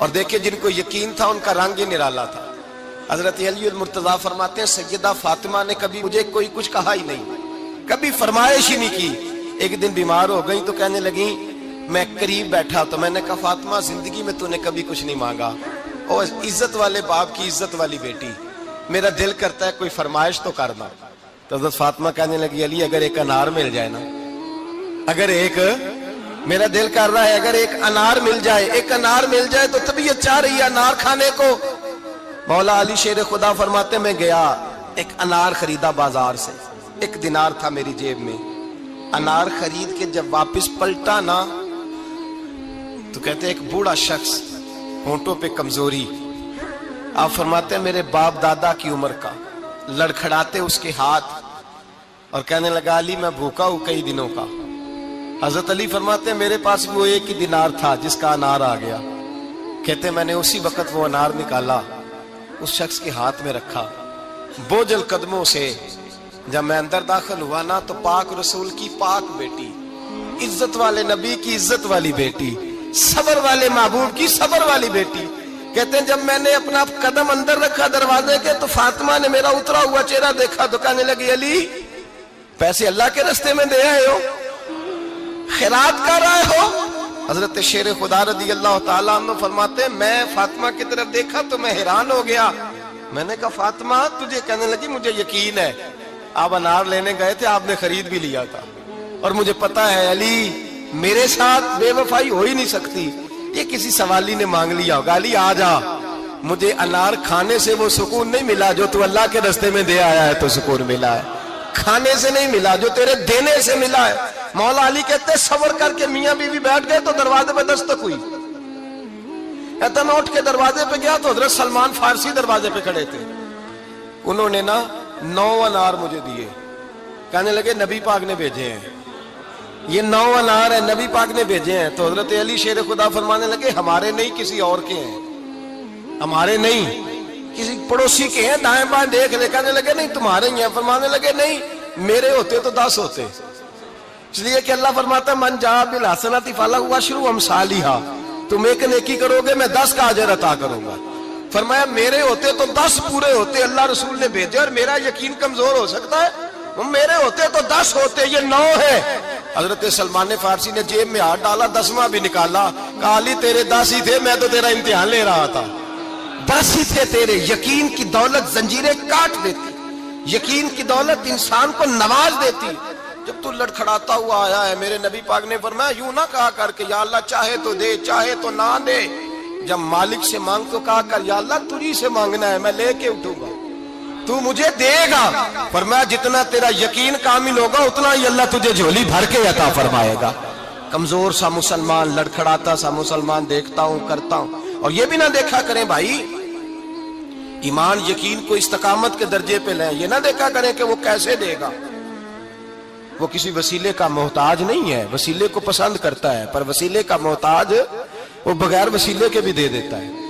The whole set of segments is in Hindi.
और देखिए, जिनको यकीन था, उनका रंग ही निराला था। हज़रत मुर्तजा फरमाते हैं, सैयदा फातिमा ने कभी मुझे कोई कुछ कहा ही नहीं। कभी फरमाइश ही नहीं की। एक दिन बीमार हो गई तो कहने लगी, मैं करीब बैठा। तो मैंने कहा, फातिमा, ज़िंदगी में तूने कभी कुछ नहीं मांगा। और इज़्ज़त वाले बाप की इज़्ज़त वाली बेटी। मेरा दिल करता है कोई फरमाइश तो करना। तो हज़रत फातिमा कहने लगी, अली, अगर एक अनार मिल जाए ना, अगर एक, मेरा दिल कर रहा है, अगर एक अनार मिल जाए, एक अनार मिल जाए तो तबीयत चाह रही है अनार खाने को. मौला अली शेर खुदा फरमाते, मैं गया एक अनार खरीदा बाज़ार से, एक दिनार था मेरी जेब में। अनार खरीद के जब वापस पलटा ना तो कहते, एक बूढ़ा शख्स होंठों पे कमज़ोरी। आप फरमाते मेरे बाप दादा की उम्र का। लड़खड़ाते उसके हाथ और कहने लगा, अली, मैं भूखा हूँ कई दिनों का। हज़रत अली फरमाते, मेरे पास भी वो एक ही दिनार था जिसका अनार आ गया। कहते, मैंने उसी वक्त वो अनार निकाला, उस शख्स के हाथ में रखा। बोझल कदमों से जब मैं अंदर दाखिल हुआ ना तो पाक रसूल की पाक बेटी, इज़्ज़त वाले नबी की इज़्ज़त वाली बेटी, सबर वाले महबूब की सबर वाली बेटी कहते हैं, जब मैंने अपना कदम अंदर रखा दरवाजे के तो फातिमा ने मेरा उतरा हुआ चेहरा देखा तो कहने लगी, अली, पैसे अल्लाह के रस्ते में दे आए हो। खैरात कर रहे हो। हज़रत शेर खुदा रदी अल्लाह तला फरमाते, मैं फातिमा की तरफ़ देखा तो मैं हैरान हो गया। मैंने कहा, फातिमा, तुझे कहने लगी, मुझे यकीन है। आप अनार लेने गए थे, आपने खरीद भी लिया था। और मुझे पता है, अली, मेरे साथ बेवफाई हो ही नहीं सकती। ये किसी सवाली ने मांग लिया होगा। अली, आ जा। मुझे अनार खाने से वो सुकून नहीं मिला, जो तू अल्लाह के रस्ते में दे आया है तो सुकून मिला है। खाने से नहीं मिला, जो तेरे देने से मिला है। मौला अली कहते, सबर करके मियाँ बीवी बैठ गए तो दरवाजे पे दस्तक हुई। कहता, मैं उठ के दरवाजे पे गया तो हज़रत सलमान फारसी दरवाजे पे खड़े थे। उन्होंने ना नौ अनार मुझे दिए। कहने लगे, नबी पाक ने भेजे हैं। ये नौ अनार है, नबी पाक ने भेजे हैं। तो हज़रत अली शेर खुदा फरमाने लगे, हमारे नहीं, किसी और के हैं। हमारे नहीं, किसी पड़ोसी के हैं। दाएँ बाएँ देख ले कहने लगे, नहीं, तुम्हारे ही हैं। फरमाने लगे, नहीं, मेरे होते तो दस होते। इसलिए कि अल्लाह फरमाता मन जा बिल हसनती फला हुआ शुरू, हम सालिहा। तुम एक नेकी करोगे, मैं दस का अजर अता करूँगा। फरमाया, मेरे होते तो दस पूरे होते, अल्लाह रसूल ने भेजे और मेरा यकीन कमज़ोर हो सकता है मेरे होते तो दस होते, ये नौ है। हज़रत सलमान फारसी ने जेब में हाथ डाला, दसवां भी निकाला। काली तेरे दस ही थे, मैं तो तेरा इम्तिहान ले रहा था। दस ही थे तेरे, यकीन की दौलत जंजीरें काट देती। यकीन की दौलत इंसान को नवाज़ देती। जब तू लड़खड़ाता हुआ आया है, मेरे नबी पाक ने फरमाया, यूँ ना कहा करके या अल्लाह, चाहे तो दे, चाहे तो ना दे। जब मालिक से मांग तो कहा कर, या अल्लाह, तुझी से मांगना है, मैं लेके उठूँगा। तू मुझे देगा फरमाया जितना तेरा यकीन कामिल होगा, उतना ही अल्लाह तुझे झोली भर के अता फरमाएगा। कमज़ोर सा मुसलमान, लड़खड़ाता सा मुसलमान देखता हूँ, करता हूँ। और ये भी ना देखा करें भाई, ईमान, यकीन को इस्तकामत के दर्जे पे लें। ये ना देखा करें कि वो कैसे देगा। वो किसी वसीले का मोहताज नहीं है, वसीले को पसंद करता है, पर वसीले का मोहताज वो बगैर वसीले के भी दे देता है।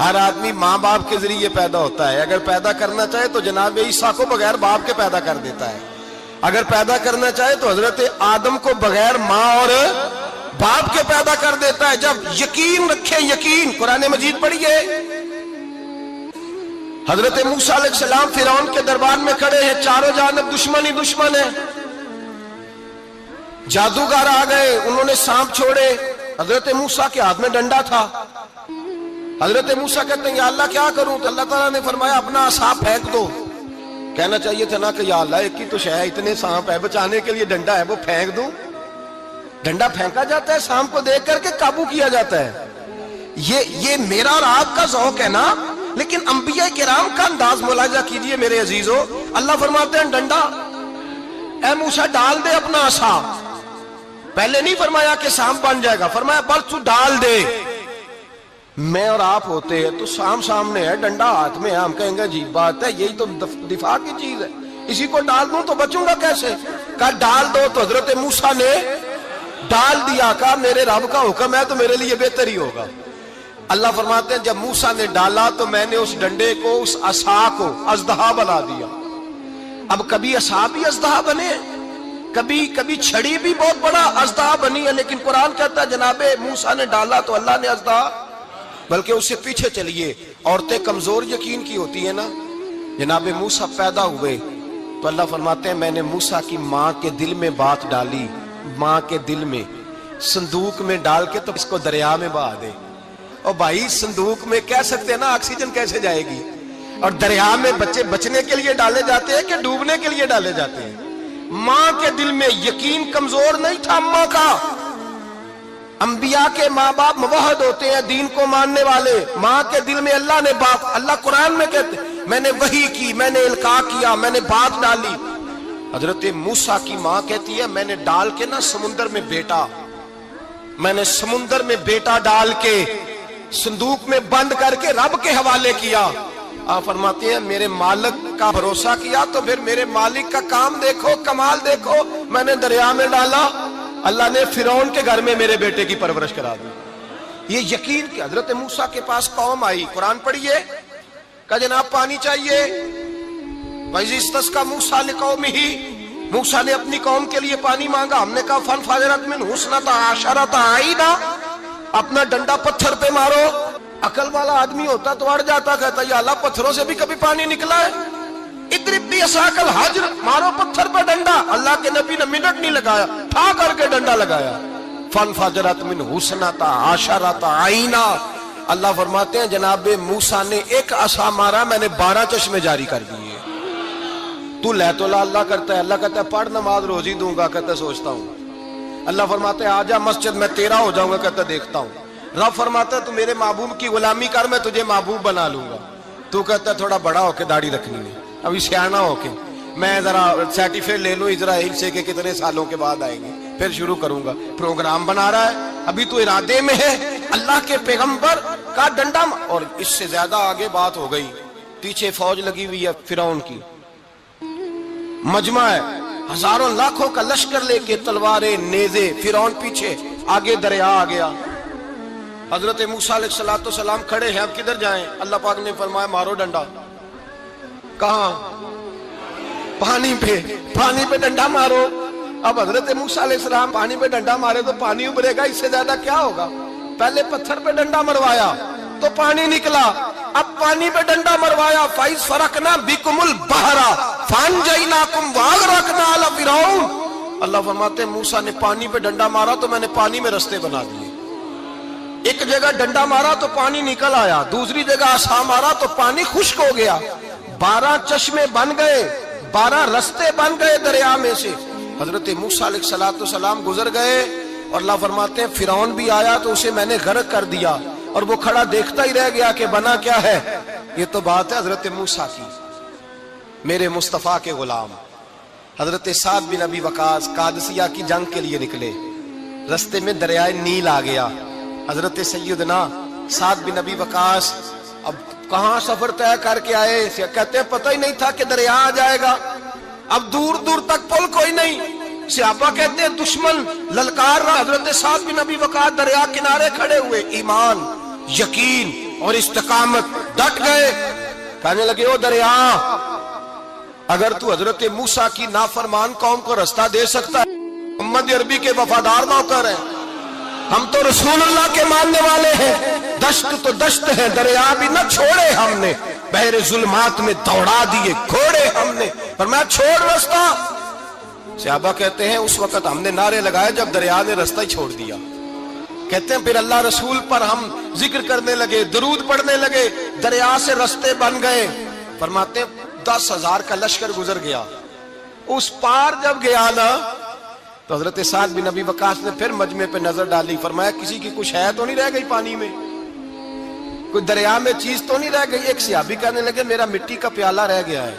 हर आदमी माँ बाप के ज़रिए पैदा होता है। अगर पैदा करना चाहे तो जनाब ईसा को बगैर बाप के पैदा कर देता है। अगर पैदा करना चाहे तो हज़रत आदम को बगैर माँ और बाप के पैदा कर देता है। जब यकीन रखे, यकीन, कुरान मजीद पढ़िए। हज़रत मूसा सलाम फिर के दरबार में खड़े हैं। चारों जानब दुश्मन ही दुश्मन है। जादूगर आ गए, उन्होंने सांप छोड़े। हज़रत मूसा के हाथ में डंडा था। हज़रत मूसा कहते हैं अल्लाह, क्या करूँ? तो अल्लाह तला ने फरमाया, अपना सांप फेंक दो। कहना चाहिए था ना कि अल्लाह, एक ही तो शह इतने सांप है, बचाने के लिए डंडा है, वो फेंक दू? डंडा फेंका जाता है, सांप को देख करके काबू किया जाता है। ये ये मेरा और आपका जौक है ना? लेकिन अंबिया के राम का अंदाज मुलाजा कीजिए मेरे अजीजो। अल्लाह फरमाते हैं, डंडा, ए मूसा, डाल दे अपना आशा पहले नहीं फरमाया कि सांप बन जाएगा, फरमाया बल तू डाल दे। मैं और आप होते हैं तो साम सामने है, डंडा हाथ में है, हम कहेंगे अजीब बात है, यही तो दिफा की चीज़ है। इसी को डाल दूँ तो बचूँगा कैसे? कहा, डाल दो तो हज़रत मूसा ने डाल दिया, कहा, मेरे रब का हुक्म है तो मेरे लिए बेहतर ही होगा। अल्लाह फरमाते हैं, जब मूसा ने डाला तो मैंने उस डंडे को, उस असा को अजदहा बना दिया। अब कभी असा भी अजदा बने, कभी कभी छड़ी भी बहुत बड़ा अजदा बनी है, लेकिन कुरान कहता है, जनाबे, मूसा ने डाला तो अल्लाह ने अजदा बल्कि उससे पीछे चलिए। औरतें कमज़ोर यकीन की होती है ना? जनाबे मूसा पैदा हुए तो अल्लाह फरमाते हैं, मैंने मूसा की माँ के दिल में बात डाली, माँ के दिल में। संदूक में डाल के तो इसको दरिया में बहा दे। और भाई, संदूक में कह सकते हैं ना, ऑक्सीजन कैसे जाएगी? और दरिया में बच्चे बचने के लिए डाले जाते हैं कि डूबने के लिए डाले जाते हैं? माँ के दिल में यकीन कमज़ोर नहीं था अम्मा का। अंबिया के माँ बाप मुवहद होते हैं, दीन को मानने वाले। माँ के दिल में अल्लाह ने बाप अल्लाह कुरान में कहते मैंने वही की, मैंने इल्का किया, मैंने बात डाली। हज़रत मूसा की माँ कहती है, मैंने डाल के ना समुन्द्र में बेटा, मैंने समुन्द्र में बेटा डाल के संदूक में बंद करके रब के हवाले किया। आप फरमाते हैं, मेरे मालिक का भरोसा किया तो फिर मेरे मालिक का काम देखो, कमाल देखो, मैंने दरिया में डाला अल्लाह ने फिरौन के घर में मेरे बेटे की परवरिश करा दी। ये यकीन कि हज़रत मूसा के पास कौम आई। कुरान पढ़िए। का जनाब पानी चाहिए। का मूसा कौम ही। मूसा ने अपनी कौम के लिए पानी मांगा। हमने कहा, फन फाजरत में हुसना था आशारा था आई ना अपना डंडा पत्थर पे मारो। अकल वाला आदमी होता तो अड़ जाता। कहता, ये अल्लाह, पत्थरों से भी कभी पानी निकला है? असाकल हाजिर, मारो पत्थर पर डंडा। अल्लाह के नबी ने मिनट नहीं लगाया, ठा करके डंडा लगाया। फन फाजरत मिन हुसना था आशारा था आईना। अल्लाह फरमाते हैं, जनाब मूसा ने एक आशा मारा, मैंने बारह चश्मे जारी कर दिए। तू ले तो ला अल्लाह करता है, अल्लाह कहता है, पढ़ नमाज़ रोजी दूँगा, कहता सोचता हूँ। अल्लाह फरमाते हैं, आजा मस्जिद, में तेरा हो जाऊँगा, कहता देखता हूँ। रब फरमाता तू मेरे महबूब की गुलामी कर, मैं तुझे महबूब बना लूँगा। तू कहता थोड़ा बड़ा होके दाढ़ी रखनी है। अभी सियाना होके। मैं जरा सर्टिफिकेट ले लू इसराइल से के कितने सालों के बाद आएँगे। फिर शुरू करूँगा। प्रोग्राम बना रहा है। अभी तो इरादे में है। अल्लाह के पैगंबर का डंडा और इससे ज़्यादा आगे बात हो गई। पीछे फौज लगी हुई है फिरौन की। मजमा है। हज़ारों लाखों का लश्कर लेके तलवारें नेजे फिर पीछे। आगे दरिया आ गया। हज़रत मूसा सलाम खड़े हैं। अब किधर जाएँ? अल्लाह पाक ने फरमाया, मारो डंडा। कहा? पानी पे पानी पे डंडा मारो। अब हज़रत मूसा सलाम पानी पे डंडा मारे तो पानी उभरेगा, इससे ज़्यादा क्या होगा? पहले पत्थर पे डंडा मरवाया तो पानी निकला। अब पानी पे डंडा मरवाया, फाइज फरकना बिकुमुल बहरा फान जईना कुम वाग रखना अला फिरौन। अल्लाह फरमाते, मूसा ने पानी पे डंडा मारा तो मैंने पानी में रस्ते बना दिए। एक जगह डंडा मारा तो पानी निकल आया, दूसरी जगह आसा मारा तो पानी खुश्क हो गया। बारह चश्मे बन गए, बारह रस्ते बन गए दरिया में से। हज़रत मूसा सलाम गुजर गए और अल्लाह फरमाते हैं, फिरौन भी आया तो उसे मैंने गर्क कर दिया और वो खड़ा देखता ही रह गया कि बना क्या है। ये तो बात है हज़रत मूसा की। मेरे मुस्तफ़ा के गुलाम, हज़रत साद बिन अबी वकास कादसिया की जंग के लिए निकले। रस्ते में दरियाए नील आ गया। हज़रत सैदना साद बिन अबी वकास अब कहा सफ़र तय करके आए? कहते पता ही नहीं था कि दरिया आ जाएगा। अब दूर दूर तक पुल कोई नहीं। सियापा कहते हैं, दुश्मन, ललकार रहा। हज़रत साद बिन अबी वकास दरिया किनारे खड़े हुए। ईमान, यकीन और इस्तकामत डट गए। कहने लगे, ओ दरिया, अगर तू हज़रत मूसा की नाफरमान कौम को रास्ता दे सकता है, मोहम्मद अरबी के वफादार नौकर हैं। हम तो रसूलुल्लाह के मानने वाले हैं। दश्त तो दश्त है, दरिया भी न छोड़े हमने। बहरे जुल्मात में दौड़ा दिए, घोड़े हमने। पर मैं छोड़ रास्ता। सियाबा कहते हैं, उस वक्त हमने नारे लगाए जब दरिया ने रास्ता ही छोड़ दिया। कहते हैं, फिर अल्लाह रसूल पर हम ज़िक्र करने लगे, दरूद पढ़ने लगे, दरिया से रस्ते बन गए। फरमाते दस हज़ार का लश्कर गुजर गया। उस पार जब गया ना तो हज़रत साद बिन नबी वकास ने फिर मजमे पे नज़र डाली। फरमाया, किसी की कुछ है तो नहीं रह गई पानी में? कोई दरिया में चीज़ तो नहीं रह गई? एक सियाबी कहने लगे, मेरा मिट्टी का प्याला रह गया है।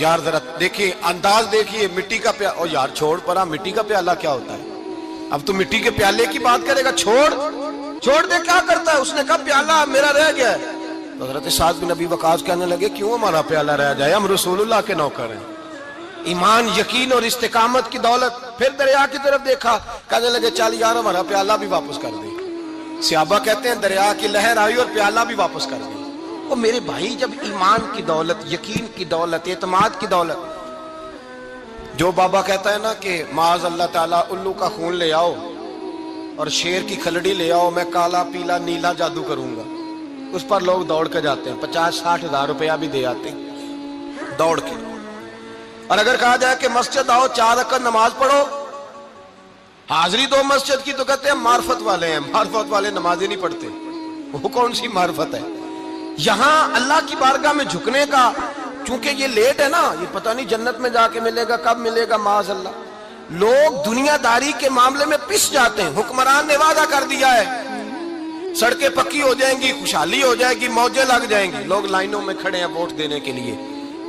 यार जरा देखिए, अंदाज देखिए, मिट्टी का प्याला और यार छोड़ पड़ा मिट्टी का प्याला क्या होता है? अब तो मिट्टी के प्याले की बात करेगा, छोड़। छोड़ दे, क्या करता है? उसने कहा, प्याला मेरा रह गया है। तो हज़रत साद बिन नबी वकास कहने लगे, क्यों हमारा प्याला रह जाए? हम रसूलुल्लाह के नौकर हैं। ईमान, यकीन और इस्तेकामत की दौलत फिर दरिया की तरफ़ देखा। कहने लगे, चल यार, हमारा प्याला भी वापस कर दे। सियाबा कहते हैं, दरिया की लहर आई और प्याला भी वापस कर दे और मेरे भाई, जब ईमान की दौलत, यकीन की दौलत, एतमाद की दौलत, जो बाबा कहता है ना कि, माज अल्लाह ताला, उल्लू का खून ले आओ और शेर की खलड़ी ले आओ, मैं काला, पीला, नीला जादू करूँगा। उस पर लोग दौड़ के जाते हैं पचास साठ हज़ार रुपया भी दे आते हैं, दौड़ के। और अगर कहा जाए कि, मस्जिद आओ, चार रकत नमाज़ पढ़ो हाजिरी दो मस्जिद की तो कहते हैं मार्फत वाले हैं, मार्फत वाले नमाज़ नहीं पढ़ते। वो कौन सी मार्फत है? यहाँ अल्लाह की बारगाह में झुकने का, चूँकि ये लेट है ना, ये पता नहीं जन्नत में जाके मिलेगा, कब मिलेगा माज अल्लाह लोग दुनियादारी के मामले में पिस जाते हैं, हुक्मरान ने वादा कर दिया है। सड़कें पक्की हो जाएँगी, खुशहाली हो जाएगी, मौजें लग जाएँगी। लोग लाइनों में खड़े हैं वोट देने के लिए।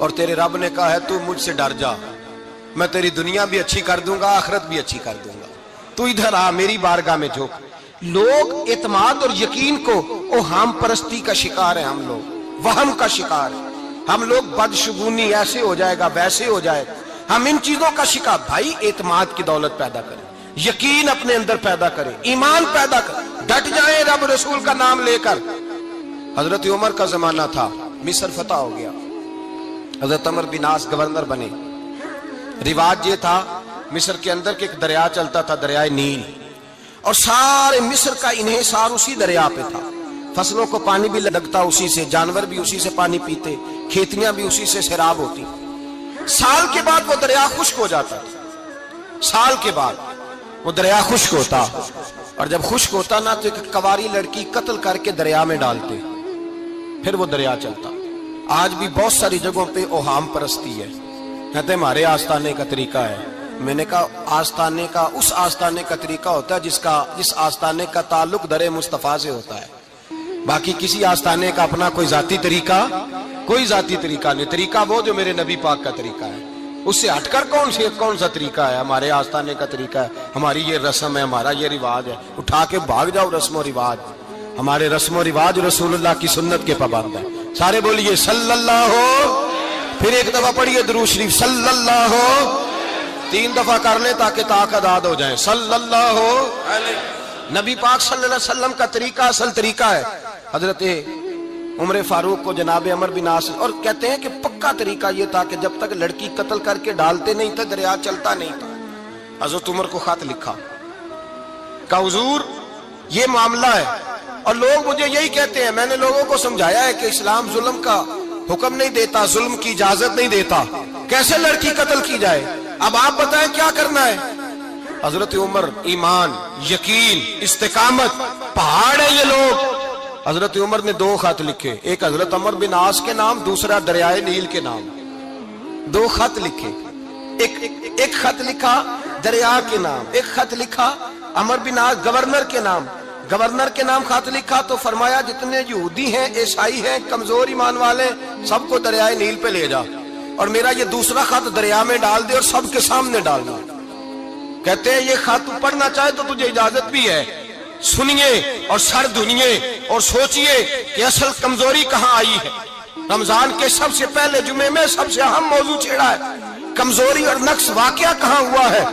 और तेरे रब ने कहा है, तू मुझसे डर जा। मैं तेरी दुनिया भी अच्छी कर दूँगा, आखरत भी अच्छी कर दूँगा। तू इधर आ, मेरी बारगाह में झोंक। लोग एतमाद और यकीन को ओ हम परस्ती का शिकार है हम लोग, वहम का शिकार हम लोग बदशगुनी ऐसे हो जाएगा, वैसे हो जाएगा। हम इन चीज़ों का शिकार, भाई एतमाद की दौलत पैदा करें, यकीन अपने अंदर पैदा करें, ईमान पैदा करें, डट जाए रब रसूल का नाम लेकर। हज़रत उमर का जमाना था, मिसर फतेह हो गया। हज़रत अमर बिनास गवर्नर बने। रिवाज ये था मिस्र के अंदर के एक दरिया चलता था, दरियाए नील। और सारे मिस्र का इन्हेसार उसी दरिया पे था। फ़सलों को पानी भी लगता उसी से, जानवर भी उसी से पानी पीते, खेतियाँ भी उसी से शराब होती। साल के बाद वो दरिया खुश्क हो जाता था। साल के बाद वो दरिया खुश्क होता। और जब खुश्क होता ना तो एक कवारी लड़की कत्ल करके दरिया में डालते। फिर वो दरिया चलता। आज भी बहुत सारी जगहों पे ओहाम परस्ती है। कहते हमारे आस्थाने का तरीका है। मैंने कहा, आस्थाने का, उस आस्थाने का तरीका होता है जिसका, जिस आस्थाने का ताल्लुक दरे मुस्तफ़ा से होता है। बाकी किसी आस्थाने का अपना कोई जाती तरीका, कोई जाती तरीका नहीं। तरीका वो जो मेरे नबी पाक का तरीका है। उससे हटकर कौन से, कौन सा तरीका है? हमारे आस्थाने का तरीका है। हमारी ये रस्म है, हमारा ये रिवाज है। उठा के भाग जाओ रस्म रिवाज। हमारे रस्म रिवाज रसूलुल्लाह की सुन्नत के पाबंद है। सारे बोलिए, सल्लल्लाहु। फिर एक दफ़ा पढ़िए दरू शरीफ, सल्लल्लाहु। तीन दफ़ा कर ले ताकि ताक आदाद हो जाए। सल्लल्लाहु नबी पाक सल्लल्लाहु अलैहि वसल्लम का तरीका, असल तरीका है। हज़रत उम्र फारूक को जनाब अमर बिन आस और कहते हैं कि पक्का तरीका यह था कि जब तक लड़की कत्ल करके डालते नहीं थे, दरिया चलता नहीं था। हज़रत उमर को खत लिखा। का हुजूर, ये मामला है। और लोग मुझे यही कहते हैं, मैंने लोगों को समझाया है कि इस्लाम जुल्म का हुक्म नहीं देता, जुल्म की इजाज़त नहीं देता। कैसे लड़की कत्ल की जाए? अब आप बताएँ क्या करना है? हज़रत उमर ईमान यकीन इस्तेकामत पहाड़ है ये लोग। हज़रत उमर ने दो खत लिखे। एक हज़रत अमर बिन आस के नाम दूसरा दरियाए नील के नाम। दो खत लिखे। एक एक, खत लिखा दरिया के नाम। एक खत लिखा अमर बिन आस गवर्नर के नाम। गवर्नर के नाम खत लिखा तो फरमाया जितने यहूदी हैं ईसाई हैं कमज़ोर ईमान वाले सबको दरियाए नील पे ले जा। और मेरा ये दूसरा खत दरिया में डाल दे और सबके सामने डालना कहते हैं, ये खत तू पढ़ना चाहे तो तुझे इजाज़त भी है। सुनिए और सर धुनिए और सोचिए कि असल कमज़ोरी कहाँ आई है। रमज़ान के सबसे पहले जुमे में सबसे अहम मौजू छेड़ा है। कमज़ोरी और नक्श वाकया कहाँ हुआ है?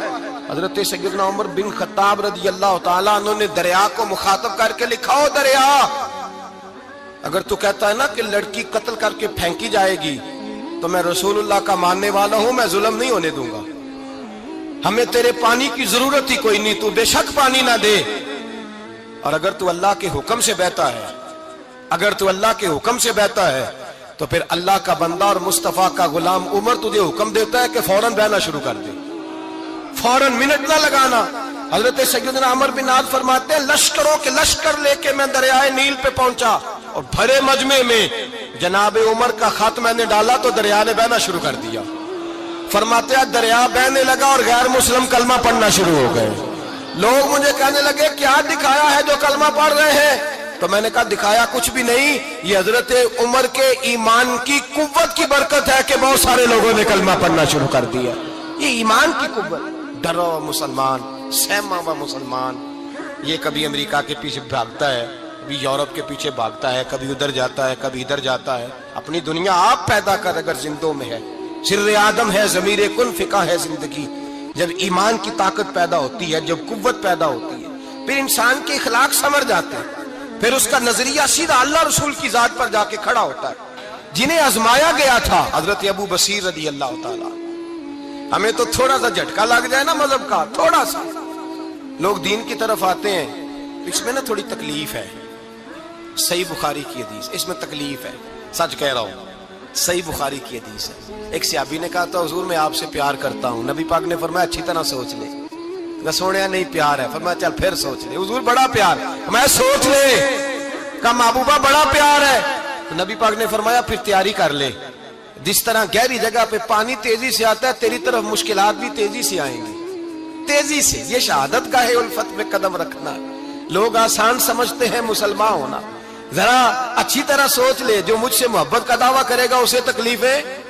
हज़रत सैदना उमर बिन खत्ताब रदी अल्लाह उन्होंने दरिया को मुखातब करके लिखा हो दरिया, अगर तू कहता है ना कि लड़की कत्ल करके फेंकी जाएगी तो मैं रसूलुल्लाह का मानने वाला हूँ, मैं जुल्म नहीं होने दूँगा। हमें तेरे पानी की ज़रूरत ही कोई नहीं, तू बेशक पानी ना दे। और अगर तू अल्लाह के हुक्म से बहता है, अगर तू अल्लाह के हुक्म से बहता है तो फिर अल्लाह का बंदा और मुस्तफ़ा का गुलाम उमर तुझे हुक्म देता है कि फ़ौरन बहना शुरू कर दे। फ़ौरन मिनट ना लगाना। हज़रत सैदना अमर बिन आद फरमाते हैं, लश्करों के लश्कर लेके मैं दरियाए नील पे पहुँचा। और भरे मजमे में जनाब उमर का खत मैंने डाला तो दरिया ने बहना शुरू कर दिया। फरमाते दरिया बहने लगा और गैर मुस्लिम कलमा पढ़ना शुरू हो गए। लोग मुझे कहने लगे, क्या दिखाया है जो कलमा पढ़ रहे हैं? तो मैंने कहा, दिखाया कुछ भी नहीं, ये हज़रत उमर के ईमान की कुत की बरकत है कि बहुत सारे लोगों ने कलमा पढ़ना शुरू कर दिया। ये ईमान की कुत डरो मुसलमान, सहमा व मुसलमान। ये कभी अमेरिका के पीछे भागता है कभी यूरोप के पीछे भागता है, कभी उधर जाता है, कभी इधर जाता है। अपनी दुनिया आप पैदा कर अगर जिंदों में है। सिर आदम है, जमीर कुल फिका है ज़िंदगी। जब ईमान की ताकत पैदा होती है, जब कुत पैदा होती है, फिर इंसान के इखलाक समझ जाते हैं। फिर उसका नज़रिया सीधा अल्लाह रसूल की जात पर जाके खड़ा होता है। जिन्हें आजमाया गया था, हज़रत अबू बसीर रदी अल्लाह हमें तो थोड़ा सा झटका लग जाए ना मज़हब का थोड़ा सा लोग दीन की तरफ़ आते हैं, इसमें ना थोड़ी तकलीफ़ है। सही बुखारी की हदीस। इसमें तकलीफ़ है। सच कह रहा हूँ। सही बुखारी की हदीस है। एक सियाबी ने कहा था हजूर, मैं आपसे प्यार करता हूँ। नबी पाक ने फरमाया, अच्छी तरह सोच ले। सोने नहीं, प्यार है। फरमाया, चल, फिर सोच ले। हजूर, बड़ा प्यार। मैं सोच ले। का महबूबा, बड़ा प्यार है। तो नबी पाक ने फरमाया, फिर तैयारी कर ले। जिस तरह गहरी जगह पे पानी तेज़ी से आता है, तेरी तरफ़ मुश्किल भी तेज़ी से आएँगी। तेज़ी से। ये शहादत का है उल्फत में कदम रखना। लोग आसान समझते हैं, मुसलमान होना। जरा अच्छी तरह सोच ले, जो मुझसे मोहब्बत का दावा करेगा उसे तकलीफ़ है।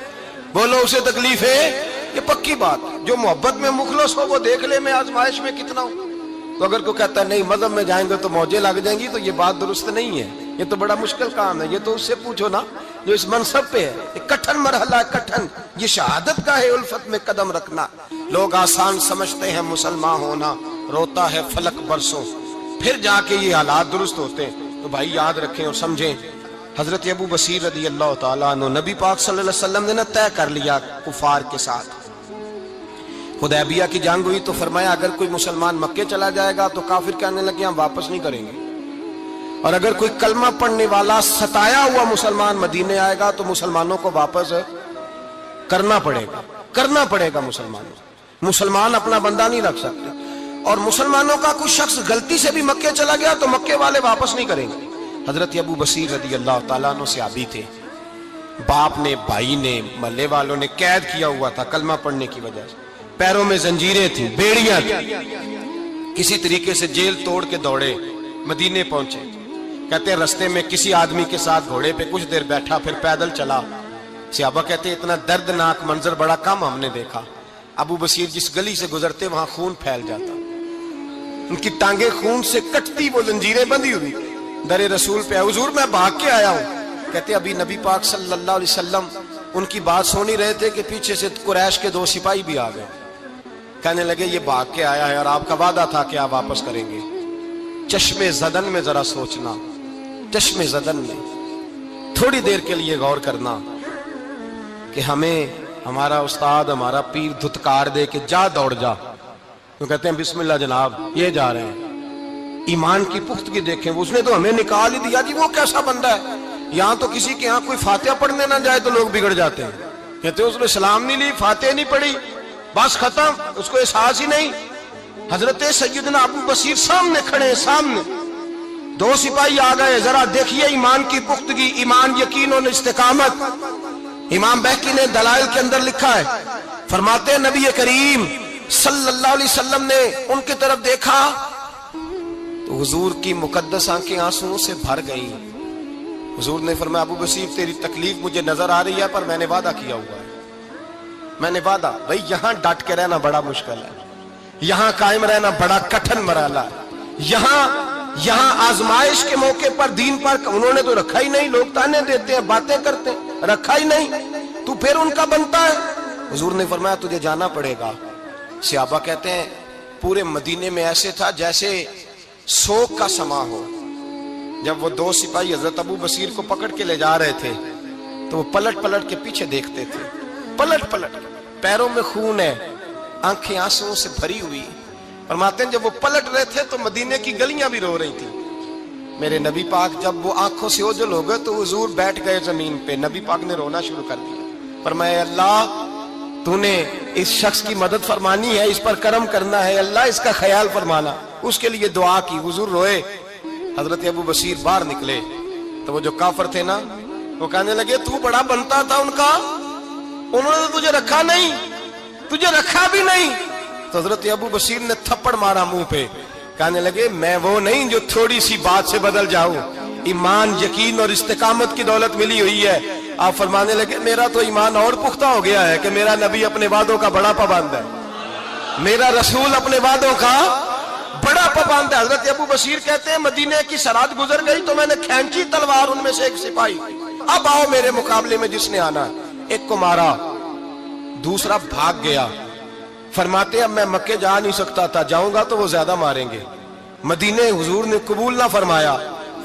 बोलो, उसे तकलीफ़ है? ये पक्की बात। जो मोहब्बत में मुखलस हो, वो देख ले मैं आजमाइश में कितना हूँ। तो अगर कोई कहता है, नहीं, मज़हब में जाएँगे तो मौजे लग जाएँगी तो ये बात दुरुस्त नहीं है। ये तो बड़ा मुश्किल काम है। ये तो उससे पूछो ना, जो इस मनसब पे है। कठन मरहला कठन। ये शहादत का है उल्फत में कदम रखना। लोग आसान समझते हैं, मुसलमान होना। रोता है फलक बरसों। फिर जाके ये हालात दुरुस्त होते हैं। तो भाई याद रखें और समझें। हज़रत अबू बसीर रदी अल्लाह तला नबी पाक वसल्लम ने ना तय कर लिया कुफार के साथ। खुदैबिया की जंग हुई तो फरमाया, अगर कोई मुसलमान मक्के चला जाएगा तो काफिर कहने लगे, हम वापस नहीं करेंगे। और अगर कोई कलमा पढ़ने वाला सताया हुआ मुसलमान मदीने आएगा तो मुसलमानों को वापस करना पड़ेगा करना पड़ेगा मुसलमानों मुसलमान अपना बंदा नहीं रख सकते। और मुसलमानों का कुछ शख्स गलती से भी मक्के चला गया तो मक्के वाले वापस नहीं करेंगे। हज़रत अबू बसीर रदी अल्लाह तला से आबी थे। बाप ने, भाई ने, मल्ले वालों ने कैद किया हुआ था कलमा पढ़ने की वजह से। पैरों में जंजीरें थी, बेड़ियाँ थी। किसी तरीके से जेल तोड़ के दौड़े, मदीने पहुँचे। कहते, रस्ते में किसी आदमी के साथ घोड़े पे कुछ देर बैठा, फिर पैदल चला। सियाबा कहते, इतना दर्दनाक मंजर बड़ा कम हमने देखा। अबू बसीर जिस गली से गुजरते, वहाँ खून फैल जाता। उनकी टांगे खून से कटती, वो जंजीरें बंधी हुई। दरे रसूल पे, हजूर, मैं भाग के आया हूँ। कहते, अभी नबी पाक सल्लल्लाहु अलैहि वसल्लम उनकी बात सुन ही रहे थे कि पीछे से कुरैश के दो सिपाही भी आ गए। कहने लगे, ये भाग के आया है और आपका वादा था कि आप वापस करेंगे। चश्मे जदन में जरा सोचना, चश्मे जदन में। थोड़ी देर के लिए गौर करना कि हमें, हमारा उस्ताद, हमारा पीर धुतकार दे के जा दौड़ जा। तो कहते हैं, बिस्मिल्लाह जनाब, ये जा रहे हैं। ईमान की पुख्तगी देखें उसने तो हमें निकाल ही दिया जी वो कैसा बंदा है। यहाँ तो किसी के यहाँ कोई फातिहा पढ़ने ना जाए तो लोग बिगड़ जाते हैं। कहते हैं, उसने सलाम नहीं ली, फातिहा नहीं पढ़ी, बस खत्म, उसको एहसास ही नहीं। हज़रत सैदना अबू बसीर सामने खड़े हैं, सामने। दो सिपाही आ गए, जरा देखिए ईमान की पुख्तगी, ईमान यकीन और इस्तेकामत। इमाम बहकी ने दलाइल के अंदर लिखा है, फरमाते नबी करीम सल्लल्लाहु अलैहि वसल्लम ने उनकी तरफ़ देखा तो हुजूर की मुकद्दस आँखें आंसुओं से भर गई। हुजूर ने फरमाया, अबू बसीर तेरी तकलीफ़ मुझे नज़र आ रही है, पर मैंने वादा किया हुआ है। मैंने वादा, भाई, यहाँ डट के रहना बड़ा मुश्किल है। यहाँ कायम रहना बड़ा कठिन मराला यहाँ यहाँ आजमाइश के मौके पर, दीन पर उन्होंने तो रखा ही नहीं लोग ताने देते हैं, बातें करते हैं, रखा ही नहीं। तू फिर उनका बनता है? हजूर ने फरमाया, तुझे जाना पड़ेगा। सियाबा कहते हैं, पूरे मदीने में ऐसे था जैसे शोक का समा हो। जब वो दो सिपाही हज़रत अबू बसीर को पकड़ के ले जा रहे थे तो वो पलट पलट के पीछे देखते थे। पलट पलट पैरों में खून है, आँखें आंसुओं से भरी हुई। फरमाते हैं, जब वो पलट रहे थे तो मदीने की गलियाँ भी रो रही थी। मेरे नबी पाक, जब वो आँखों से ओझल हो गए तो हजूर बैठ गए ज़मीन पे। नबी पाक ने रोना शुरू कर दिया। पर मैं अल्लाह तूने इस शख्स की मदद फरमानी है, इस पर कर्म करना है, अल्लाह इसका ख्याल फरमाना। उसके लिए दुआ की, हुजूर रोए। हज़रत अबू बशीर बाहर निकले। तो वो जो काफर थे ना, वो कहने लगे, तू बड़ा बनता था उनका। उन्होंने तुझे रखा नहीं, तुझे रखा भी नहीं। तो हज़रत अबू बशीर ने थप्पड़ मारा मुँह पे। कहने लगे, मैं वो नहीं जो थोड़ी सी बात से बदल जाऊँ। ईमान, यकीन और इस्तेकामत की दौलत मिली हुई है। आप फरमाने लगे, मेरा तो ईमान और पुख्ता हो गया है कि मेरा नबी अपने वादों का बड़ा पाबंद है। मेरा रसूल अपने वादों का बड़ा पाबंद है। हज़रत अबू बशीर कहते हैं, मदीने की सराद गुजर गई तो मैंने खेची तलवार उनमें से एक सिपाही। अब आओ मेरे मुकाबले में जिसने आना एक को मारा, दूसरा भाग गया। फरमाते, अब मैं मक्के जा नहीं सकता था, जाऊँगा तो वो ज़्यादा मारेंगे। मदीने हुजूर ने कबूल ना फरमाया।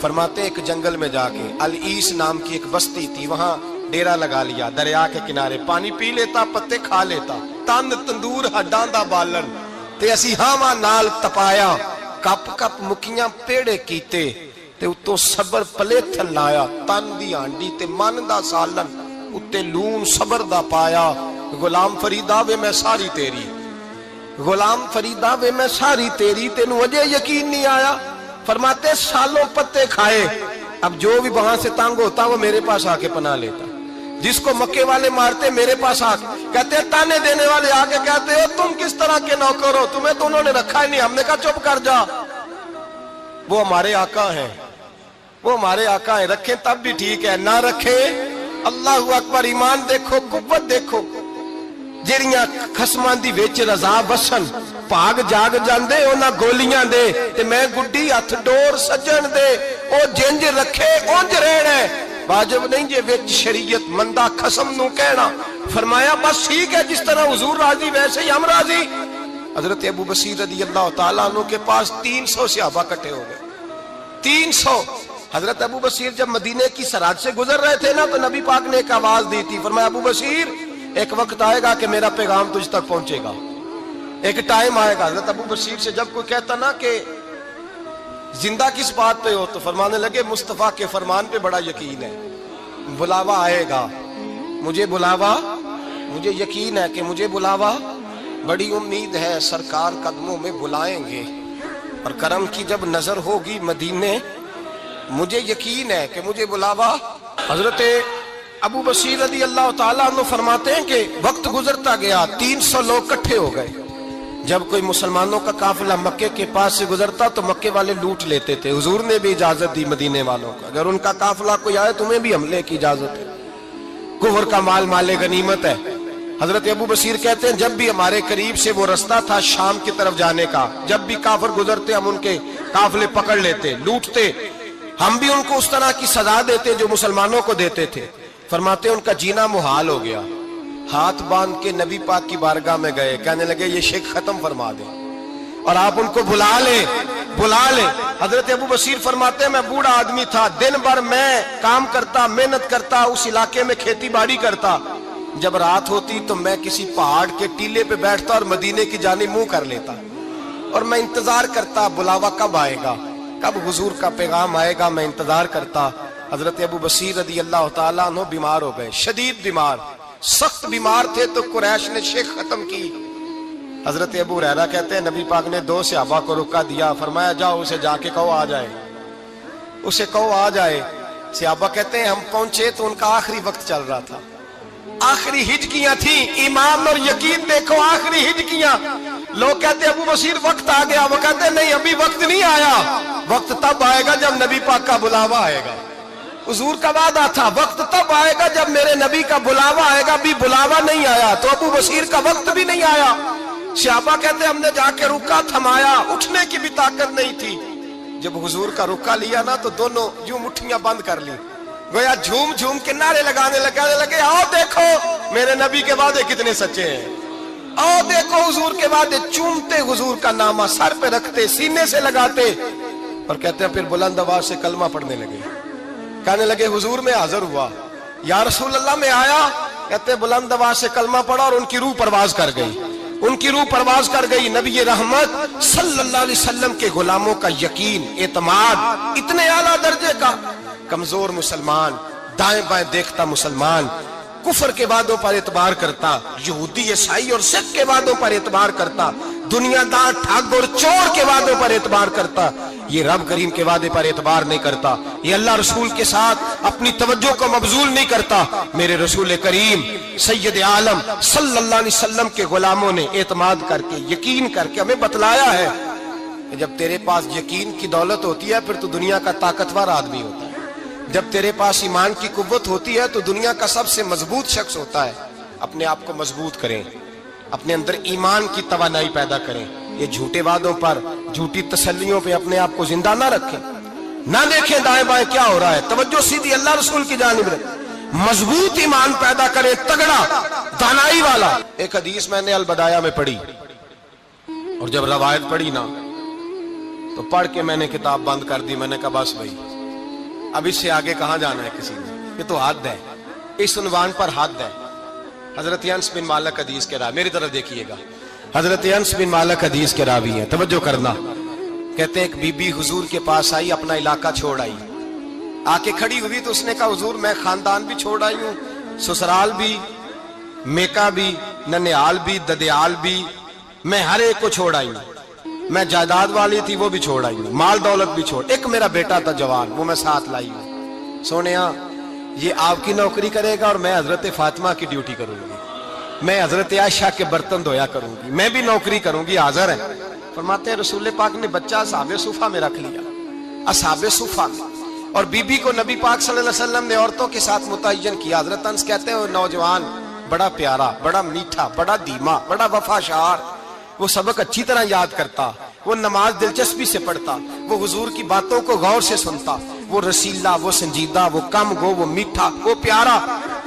फरमाते एक जंगल में जाके अल ईस नाम की एक बस्ती थी वहां डेरा लगा लिया दरिया के किनारे पानी पी लेता पत्ते खा लेता ਤਨ ਤੰਦੂਰ ਹੱਡਾਂ ਦਾ ਬਾਲਣ ਤੇ ਅਸੀਂ ਹਾਵਾਂ ਨਾਲ ਤਪਾਇਆ ਕੱਪ ਕੱਪ ਮੁਕੀਆਂ ਪੇੜੇ ਕੀਤੇ ਤੇ ਉੱਤੋਂ ਸਬਰ ਪਲੇਥਨ ਲਾਇਆ ਤਨ ਦੀ ਹਾਂਡੀ ਤੇ ਮਨ ਦਾ ਸਾਲਨ ਉੱਤੇ ਲੂਣ ਸਬਰ ਦਾ ਪਾਇਆ ਗੁਲਾਮ ਫਰੀਦਾ ਵੇ ਮੈਂ ਸਾਰੀ ਤੇਰੀ गुलाम फरीदा वे मैं सारी तेरी तेन अजय यकीन नहीं आया फरमाते, सालों पत्ते खाए। अब जो भी वहाँ से तंग होता, वो मेरे पास आके पना लेता। जिसको मक्के वाले मारते, मेरे पास आके कहते ताने देने वाले आके कहते हो तुम किस तरह के नौकर हो? तुम्हें तो उन्होंने रखा ही नहीं। हमने कहा, चुप कर जा। वो हमारे आका हैं। वो हमारे आका है। रखें तब भी ठीक है। ना रखे। अल्लाह अकबर, ईमान देखो कुत देखो। ਜਿਹੜੀਆਂ ਖਸਮਾਂ ਦੀ ਵਿੱਚ ਰਜ਼ਾ ਵਸਣ ਭਾਗ ਜਾਗ ਜਾਂਦੇ ਉਹਨਾਂ ਗੋਲੀਆਂ ਦੇ ਤੇ ਮੈਂ ਗੁੱਡੀ ਹੱਥ ਡੋਰ ਸੱਜਣ ਦੇ ਉਹ ਜਿੰਜ ਰੱਖੇ ਉਂਝ ਰਹਿਣਾ ਵਾਜਬ ਨਹੀਂ ਜੇ ਵਿੱਚ ਸ਼ਰੀਅਤ ਮੰਦਾ ਖਸਮ ਨੂੰ ਕਹਿਣਾ फरमाया बस ठीक है जिस तरह हुजूर राजी वैसे ही हम राजी हजरत अबू बसीर रदी अल्लाह तआला के पास 300 सहाबा इकट्ठे हो गए 300 हजरत अबू बसीर जब मदीने की सरहद से गुजर रहे थे ना तो नबी पाक ने एक आवाज दी थी फरमाया अबू बसीर एक वक्त आएगा कि मेरा पैगाम तुझ तक पहुंचेगा। एक टाइम आएगा। हज़रत अबू बशीर से जब कोई कहता ना कि ज़िंदा किस बात पे हो तो फरमाने लगे, मुस्तफ़ा के फरमान पे बड़ा यकीन है। बुलावा आएगा। मुझे बुलावा, मुझे यकीन है कि मुझे बुलावा। बड़ी उम्मीद है सरकार कदमों में बुलाएँगे। और करम की जब नज़र होगी मदीने, मुझे यकीन है कि मुझे बुलावा। हज़रत अबू बशीर अली अल्लाह तआला फरमाते हैं कि वक्त गुजरता गया 300 लोग इकट्ठे हो गए। जब कोई मुसलमानों का काफिला मक्के के पास से गुजरता तो मक्के वाले लूट लेते थे। हुजूर ने भी इजाज़त दी मदीने वालों को। अगर उनका काफिला कोई आए तुम्हें भी हमले की इजाज़त है। कुहर का माल, माले गनीमत है। हज़रत अबू बशीर कहते हैं, जब भी हमारे करीब से वो रास्ता था शाम की तरफ़ जाने का, जब भी काफर गुजरते, हम उनके काफले पकड़ लेते, लूटते। हम भी उनको उस तरह की सजा देते जो मुसलमानों को देते थे। फरमाते उनका जीना मुहाल हो गया। हाथ बाँध के नबी पाक की बारगाह में गए। कहने लगे, ये शेख खत्म फरमा दे। और आप उनको बुला ले बुला ले। हज़रत अबू बशीर फरमाते मैं बूढ़ा आदमी था। दिन भर मैं काम करता, मेहनत करता, उस इलाके में खेती बाड़ी करता। जब रात होती तो मैं किसी पहाड़ के टीले पे बैठता और मदीने की जाने मुँह कर लेता। और मैं इंतज़ार करता, बुलावा कब आएगा? कब हुजूर का पैगाम आएगा, मैं इंतज़ार करता। हज़रत अबू बसीर रदी अल्लाह तला बीमार हो गए, शदीद बीमार। सख्त बीमार थे तो कुरैश ने शेख खत्म की। हज़रत अबू रहरा कहते हैं, नबी पाक ने दो सहाबा को रुका दिया, फरमाया, जाओ उसे जाके कहो, आ जाए। उसे कहो, आ जाए। सियाबा कहते हैं, हम पहुँचे तो उनका आखिरी वक्त चल रहा था। आखिरी हिजकियाँ थी, ईमान और यकीन देखो, आखिरी हिजकियाँ लोग कहते अबू बशीर, वक्त आ गया। वो कहते नहीं, अभी वक्त नहीं आया। वक्त तब आएगा जब नबी पाक का बुलावा आएगा। हुजूर का वादा था। वक्त तब आएगा जब मेरे नबी का बुलावा आएगा। भी बुलावा नहीं आया तो अबू बशीर का वक्त भी नहीं आया। श्याबा कहते, हमने जाके रुका, थमाया। उठने की भी ताकत नहीं थी। जब हुजूर का रुका लिया ना तो दोनों यूँ मुठ्ठियाँ बंद कर ली। गोया झूम झूम के नारे लगाने लगाने लगे, आओ देखो, मेरे नबी के वादे कितने सच्चे हैं। आओ देखो, हुजूर के वादे चूमते, हुजूर का नामा सर पे रखते, सीने से लगाते। और कहते हैं, फिर बुलंद आवाज़ से कलमा पढ़ने लगे। कहने लगे, हुजूर में हाजिर हुआ। या रसूल अल्लाह में आया। कहते, बुलंद आवाज़ से कलमा पड़ा और उनकी रूह परवाज कर गई। उनकी रूह परवाज कर गई नबी रहमत सल्लल्लाहु अलैहि वसल्लम के गुलामों का यकीन, एतमाद, इतने आला दर्जे का। कमज़ोर मुसलमान, दाएँ बाएँ देखता मुसलमान कुफर के वादों पर एतबार करता, यहूदी, ईसाई और सिख के वादों पर एतबार करता, दुनियादार ठग और चोर के वादों पर एतबार करता, ये रब करीम के वादे पर एतबार नहीं करता, ये अल्लाह रसूल के साथ अपनी तवज्जो को मबजूल नहीं करता। मेरे रसूल करीम, सैयद आलम सल्लल्लाहु अलैहि वसल्लम के गुलामों ने एतमाद करके, यकीन करके हमें बतलाया है जब तेरे पास यकीन की दौलत होती है, फिर तो दुनिया का ताकतवर आदमी होता है। जब तेरे पास ईमान की कुत होती है तो दुनिया का सबसे मज़बूत शख्स होता है। अपने आप को मज़बूत करें। अपने अंदर ईमान की तवानाई पैदा करें। ये झूठे वादों पर, झूठी तसलियों पे अपने आप को ज़िंदा ना रखें। ना देखें दाएँ बाएँ क्या हो रहा है। तवज्जो सीधी अल्लाह रसूल की जानब मज़बूत ईमान पैदा करें, तगड़ा, दानाई वाला। एक हदीस मैंने अलबदाया में पढ़ी। और जब रवायत पढ़ी ना तो पढ़ के मैंने किताब बंद कर दी। मैंने कहा, बस भाई अब इससे आगे कहा जाना है किसी ने? ये तो हाथ है इस उनवान पर हद है हज़रत बिन मालक हदीस के रा मेरी तरफ़ देखिएगा। हज़रत बिन मालक हदीस के रावी हैं। तवज्जो करना। कहते हैं, एक बीबी हुजूर के पास आई, अपना इलाका छोड़ आई। आके खड़ी हुई तो उसने कहा, हुजूर, मैं खानदान भी छोड़ आई हूँ। ससुराल भी, मेका भी ननियाल भी, ददयाल भी, मैं हर एक को छोड़ आई हूँ। मैं जायदाद वाली थी, वो भी छोड़ आई हूँ माल दौलत भी छोड़। एक मेरा बेटा था जवान, वो मैं साथ लाई हूँ सोने ये आपकी नौकरी करेगा और मैं हज़रत फातिमा की ड्यूटी करूँगी। मैं हज़रत आयशा के बर्तन धोया करूँगी। मैं भी नौकरी करूँगी, हाजिर है। फरमाते रसूल पाक ने बच्चा असाब सूफा में रख लिया। असाब सूफा और बीबी को नबी पाक वसल्लम ने औरतों के साथ मुतयन किया। हज़रत कहते हैं नौजवान, बड़ा प्यारा, बड़ा मीठा, बड़ा धीमा, बड़ा वफाशार वो सबक अच्छी तरह याद करता, वो नमाज़ दिलचस्पी से पढ़ता, वो हुजूर की बातों को गौर से सुनता, वो रसीला, वो संजीदा, वो कम गो, वो मीठा, वो प्यारा,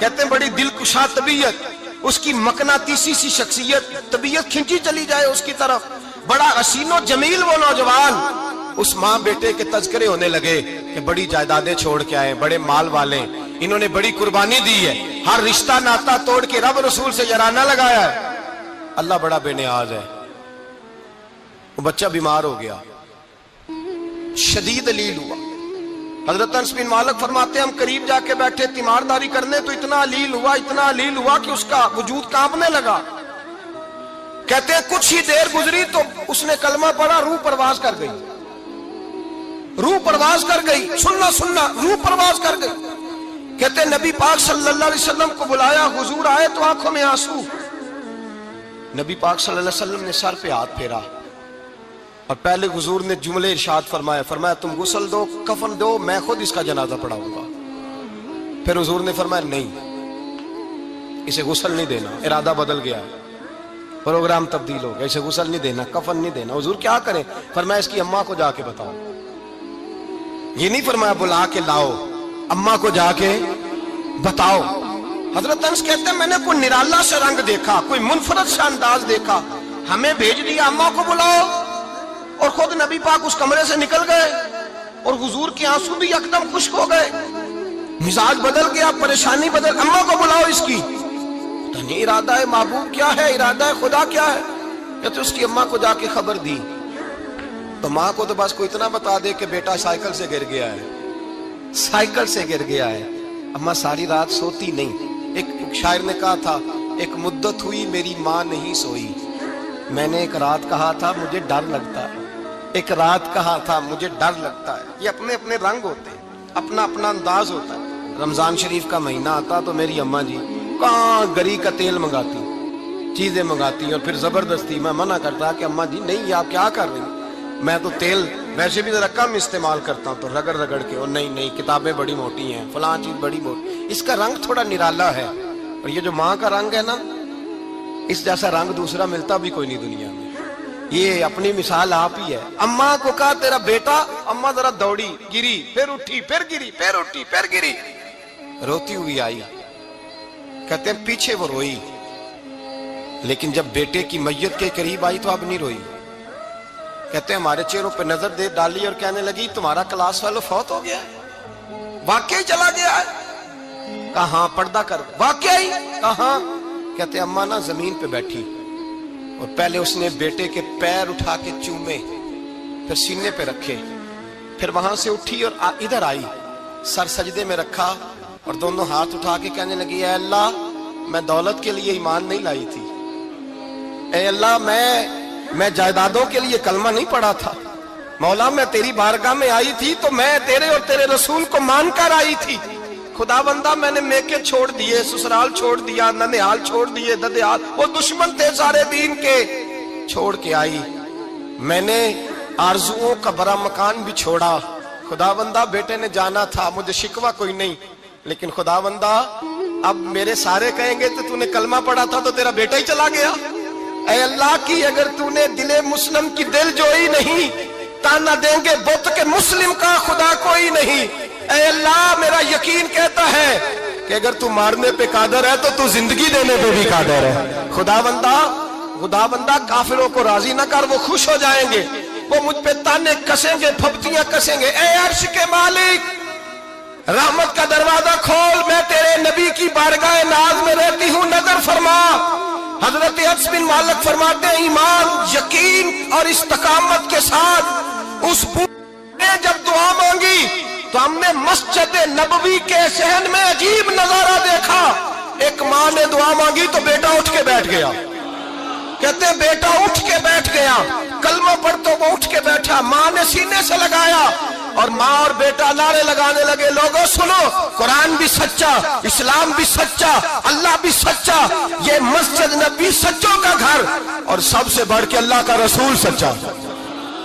कहते हैं, बड़ी दिलकुशा तबीयत, उसकी मकनातीसी सी शख्सियत, तबीयत खिंची चली जाए उसकी तरफ़, बड़ा हसीनो जमील वो नौजवान, उस माँ बेटे के तस्करे होने लगे कि बड़ी जायदादें छोड़ के आए, बड़े माल वाले, इन्होंने बड़ी कुर्बानी दी है, हर रिश्ता नाता तोड़ के रब रसूल से जराना लगाया है। अल्लाह बड़ा बेनियाज है। वो बच्चा बीमार हो गया। शदीद अलील हुआ। हज़रत बिन मालक फरमाते, हम करीब जाके बैठे, तीमारदारी करने तो इतना अलील हुआ, इतना अलील हुआ कि उसका वजूद कांपने लगा। कहते कुछ ही देर गुजरी तो उसने कलमा पढ़ा, रूह परवास कर गई। रूह परवास कर गई। सुनना सुनना, रूह परवास कर गई। कहते नबी पाक सल्लल्लाहु अलैहि वसल्लम को बुलाया, हुजूर आए तो आँखों में आँसू। नबी पाक सल्लल्लाहु अलैहि वसल्लम ने सर पे हाथ फेरा। और पहले हुजूर ने जुमले इरशाद फरमाया फरमाया, तुम गुसल दो, कफन दो, मैं खुद इसका जनाजा पढ़ाऊँगा. फिर हजूर ने फरमाया, नहीं, इसे गुसल नहीं देना, इरादा बदल गया प्रोग्राम तब्दील हो गया, इसे गुसल नहीं देना, कफन नहीं देना। हुजूर क्या करें? फरमाया, इसकी अम्मा को जाके बताओ। ये नहीं फरमाया, बुला के लाओ, अम्मा को जाके बताओ। हज़रत कहते हैं, मैंने कोई निराला सा रंग देखा, कोई मुनफरत सा अंदाज देखा। हमें भेज दिया, अम्मा को बुलाओ। और खुद नबी पाक उस कमरे से निकल गए और हुजूर के आँसू भी एकदम खुश्क हो गए। मिजाज बदल गया, परेशानी बदल। अम्मा को बुलाओ इसकी। तो नहीं, इरादा है महबूब क्या है, इरादा है खुदा क्या है? या तो उसकी अम्मा को जाके खबर दी। तो माँ को तो बस को इतना बता दे कि बेटा साइकिल से गिर गया है। साइकिल से गिर गया है। अम्मा सारी रात सोती नहीं। एक शायर ने कहा था, एक मुद्दत हुई, मेरी माँ नहीं सोई। मैंने एक रात कहा था, मुझे डर लगता है। एक रात कहा था, मुझे डर लगता है। ये अपने अपने रंग होते हैं, अपना अपना अंदाज होता है। रमज़ान शरीफ का महीना आता तो मेरी अम्मा जी कहाँ गरी का तेल मंगाती, चीज़ें मंगाती और फिर ज़बरदस्ती मैं मना करता कि अम्मा जी, नहीं, आप क्या कर रही मैं तो तेल वैसे भी जरा कम इस्तेमाल करता हूँ तो रगड़ रगड़ के, और नहीं नहीं, किताबें बड़ी मोटी हैं, फला चीज़ बड़ी मोटी इसका रंग थोड़ा निराला है। और ये जो माँ का रंग है ना, इस जैसा रंग दूसरा मिलता भी कोई नहीं दुनिया में। ये अपनी मिसाल आप ही है। अम्मा को कहा, तेरा बेटा, अम्मा जरा दौड़ी, गिरी, फिर उठी, फिर गिरी, फिर उठी, फिर गिरी। रोती हुई आई। कहते हैं, पीछे वो रोई। लेकिन जब बेटे की मैयत के करीब आई तो अब नहीं रोई। कहते हैं, हमारे चेहरों पर नज़र दे, डाली और कहने लगी, तुम्हारा क्लास फेलो फौत हो गया। वाकई चला गया कहा, पर्दा कर, वाकई, कहा? कहते अम्मा ना ज़मीन पे बैठी। और पहले उसने बेटे के पैर उठा के चूमे, फिर सीने पे रखे, फिर वहाँ से उठी और इधर आई, सर सजदे में रखा और दोनों हाथ उठा के कहने लगी अल्लाह, मैं दौलत के लिए ईमान नहीं लाई थी। ए अल्लाह, मैं मैं जायदादों के लिए कलमा नहीं पढ़ा था। मौला, मैं तेरी बारगाह में आई थी तो मैं तेरे और तेरे रसूल को मानकर आई थी। खुदा बंदा मैंने मेके छोड़ दिए, ससुराल छोड़ दिया, ननिहाल छोड़ दिए, ददयाल, वो दुश्मन थे सारे दीन के। छोड़ के आई। मैंने आरजुओं का बड़ा मकान भी छोड़ा। खुदा बंदा बेटे ने जाना था, मुझे शिकवा कोई नहीं। लेकिन खुदा बंदा अब मेरे सारे कहेंगे तो तूने कलमा पढ़ा था तो तेरा बेटा ही चला गया। अल्लाह की, अगर तूने दिले मुस्लिम की दिल जोई नहीं, ताना देंगे बुत के मुस्लिम का खुदा कोई नहीं। अल्लाह मेरा यकीन कहता है कि अगर तू मारने पे कादर है तो तू ज़िंदगी देने पे भी कादर है। खुदा बंदा खुदा बंदा काफिरों को राज़ी ना कर, वो खुश हो जाएँगे। वो मुझ पे ताने कसेंगे फपतियाँ कसेंगे। ए अर्श के मालिक, रहमत का दरवाज़ा खोल, मैं तेरे नबी की बारगाह नाज में रहती हूँ, नज़र फरमा। हज़रत बिन मालक फरमाते हैं, ईमान, यकीन और इस्तकामत के साथ उस जब दुआ मांगी तो हमने मस्जिद नबवी के सहन में अजीब नज़ारा देखा। एक माँ ने दुआ मांगी तो बेटा उठ के बैठ गया। कहते, बेटा उठ के बैठ गया। कलमा पढ़ तो वो उठ के बैठा। माँ ने सीने से लगाया और माँ और बेटा नारे लगाने लगे। लोगों, सुनो, कुरान भी सच्चा, इस्लाम भी सच्चा, अल्लाह भी सच्चा। ये मस्जिद नबी सच्चों का घर और सबसे बढ़ के अल्लाह का रसूल सच्चा।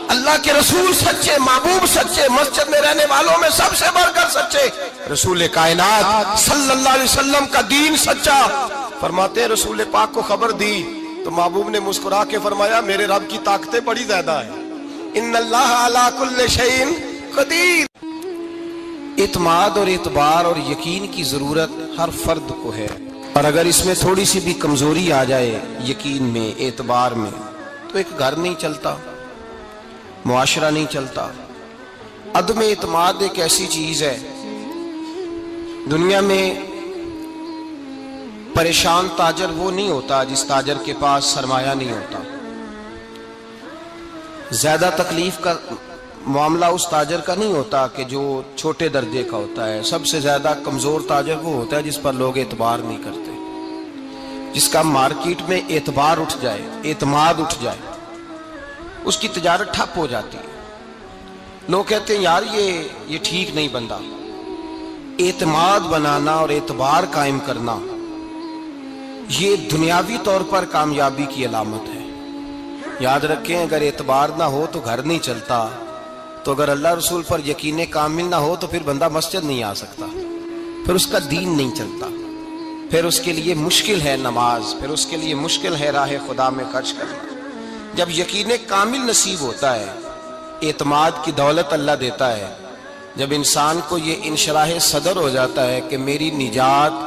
अल्लाह के रसूल सच्चे, महबूब सच्चे, मस्जिद में रहने वालों में सबसे बढ़कर सच्चे। रसूल कायनात सल्लल्लाहु अलैहि वसल्लम का दीन सच्चा। फरमाते, रसूल पाक को खबर दी तो महबूब ने मुस्कुरा के फरमाया, मेरे रब की ताकतें बड़ी ज़्यादा है। इन अल्लाह अला कुल्ल शैइन कदीर। इतमाद और एतबार और यकीन की ज़रूरत हर फर्द को है। और अगर इसमें थोड़ी सी भी कमज़ोरी आ जाए, यकीन में, एतबार में तो एक घर नहीं चलता। मुआशरा नहीं चलता। अदम एतमाद एक ऐसी चीज़ है। दुनिया में परेशान ताजर वो नहीं होता जिस ताजर के पास सरमाया नहीं होता। ज़्यादा तकलीफ़ का मामला उस ताजर का नहीं होता कि जो छोटे दर्जे का होता है। सबसे ज़्यादा कमज़ोर ताजर वो होता है जिस पर लोग एतबार नहीं करते। जिसका मार्केट में एतबार उठ जाए, एतमाद उठ जाए। उसकी तजारत ठप हो जाती। है लोग कहते हैं, यार, ये ये ठीक नहीं बंदा। एतमाद बनाना और एतबार कायम करना, ये दुनियावी तौर पर कामयाबी की अलामत है। याद रखें, अगर एतबार ना हो तो घर नहीं चलता तो अगर अल्लाह रसूल पर यकीन कामिल ना हो तो फिर बंदा मस्जिद नहीं आ सकता। फिर उसका दीन नहीं चलता। फिर उसके लिए मुश्किल है नमाज़, फिर उसके लिए मुश्किल है राह खुदा में खर्च करना। जब यकीन कामिल नसीब होता है, एतमाद की दौलत अल्लाह देता है। जब इंसान को ये इनशराह सदर हो जाता है कि मेरी निजात